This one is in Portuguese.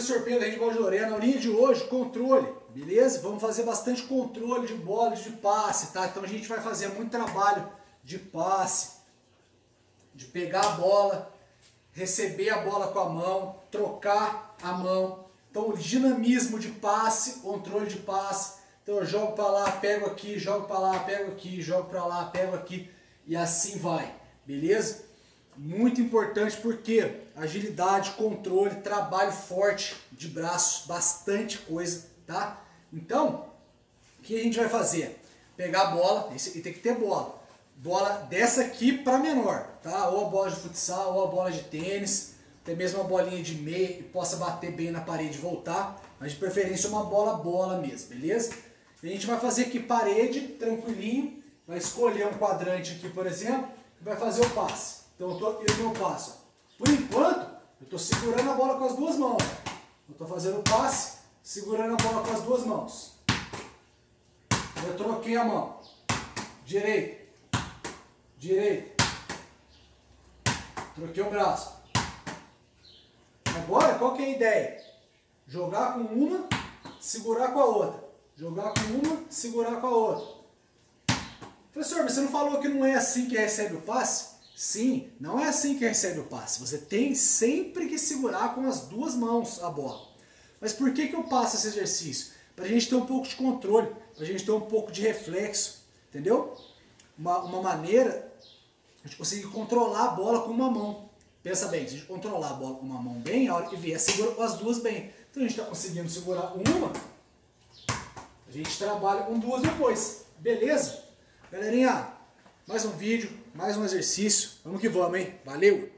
família da Handball de Lorena, na aulinha de hoje, controle, beleza? Vamos fazer bastante controle de bola, de passe, tá? Então a gente vai fazer muito trabalho de passe, de pegar a bola, receber a bola com a mão, trocar a mão. Então dinamismo de passe, controle de passe. Então eu jogo para lá, pego aqui, jogo para lá, pego aqui, jogo para lá, pego aqui e assim vai, beleza? Muito importante porque agilidade, controle, trabalho forte de braço, bastante coisa, tá? Então, o que a gente vai fazer? Pegar a bola, e tem que ter bola. Bola dessa aqui para menor, tá? Ou a bola de futsal, ou a bola de tênis, até mesmo uma bolinha de meia que possa bater bem na parede e voltar, mas de preferência uma bola bola mesmo, beleza? E a gente vai fazer aqui parede, tranquilinho, vai escolher um quadrante aqui, por exemplo, e vai fazer o passe. Então eu tô no passo. Por enquanto, eu estou segurando a bola com as duas mãos. Eu estou fazendo o passe, segurando a bola com as duas mãos. Eu troquei a mão. Direita. Direita. Troquei o braço. Agora, qual que é a ideia? Jogar com uma, segurar com a outra. Jogar com uma, segurar com a outra. Professor, mas você não falou que não é assim que recebe o passe? Sim, não é assim que recebe o passe. Você tem sempre que segurar com as duas mãos a bola. Mas por que, que eu passo esse exercício? Para a gente ter um pouco de controle, para a gente ter um pouco de reflexo, entendeu? Uma, uma maneira a gente conseguir controlar a bola com uma mão. Pensa bem, se a gente controlar a bola com uma mão bem, a hora que vier, segura com as duas bem. Então a gente está conseguindo segurar uma, a gente trabalha com duas depois. Beleza? Galerinha, mais um vídeo, mais um exercício. Vamos que vamos, hein? Valeu!